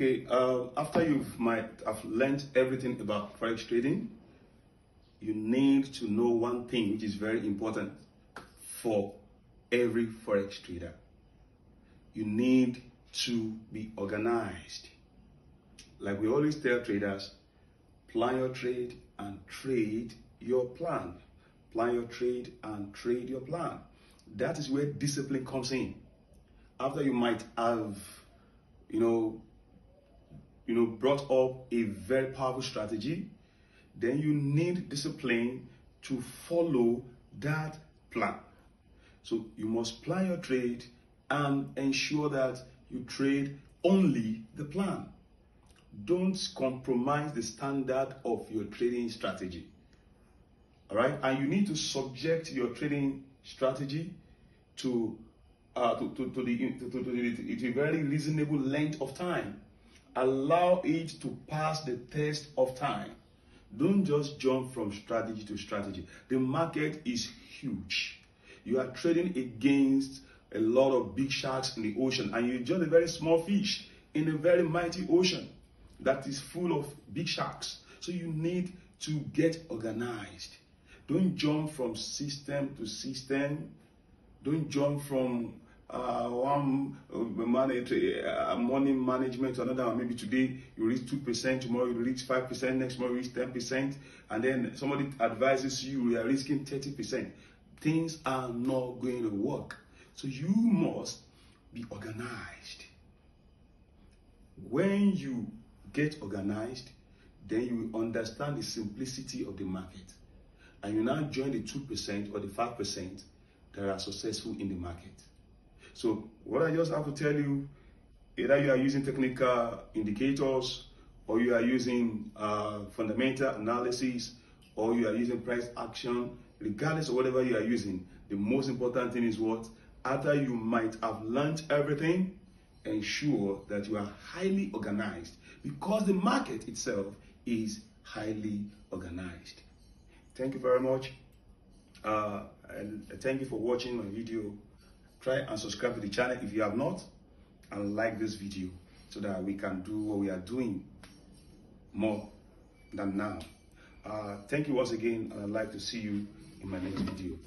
Okay, uh, after you've might have learned everything about forex trading, you need to know one thing which is very important for every forex trader. You need to be organized. Like we always tell traders, plan your trade and trade your plan. Plan your trade and trade your plan. That is where discipline comes in. After you might have, you know, you know, brought up a very powerful strategy, then you need discipline to follow that plan. So you must plan your trade and ensure that you trade only the plan. Don't compromise the standard of your trading strategy. All right, and you need to subject your trading strategy to uh, to, to, to, the, to, to, to, to a very reasonable length of time allow it to pass the test of time. Don't just jump from strategy to strategy. The market is huge. You are trading against a lot of big sharks in the ocean, and you're just a very small fish in a very mighty ocean that is full of big sharks. So you need to get organized. Don't jump from system to system. Don't jump from uh, one uh, uh, money management another. Maybe today you reach 2%, tomorrow you reach 5%, next month you reach 10%, and then somebody advises you you are risking 30%. Things are not going to work. So you must be organized. When you get organized, then you will understand the simplicity of the market. And you now join the 2% or the 5% that are successful in the market. So what I just have to tell you, either you are using technical indicators or you are using uh, fundamental analysis or you are using price action, regardless of whatever you are using, the most important thing is what? After you might have learned everything, ensure that you are highly organized because the market itself is highly organized. Thank you very much. Uh, and thank you for watching my video try and subscribe to the channel if you have not and like this video so that we can do what we are doing more than now. Uh, thank you once again and i'd like to see you in my next video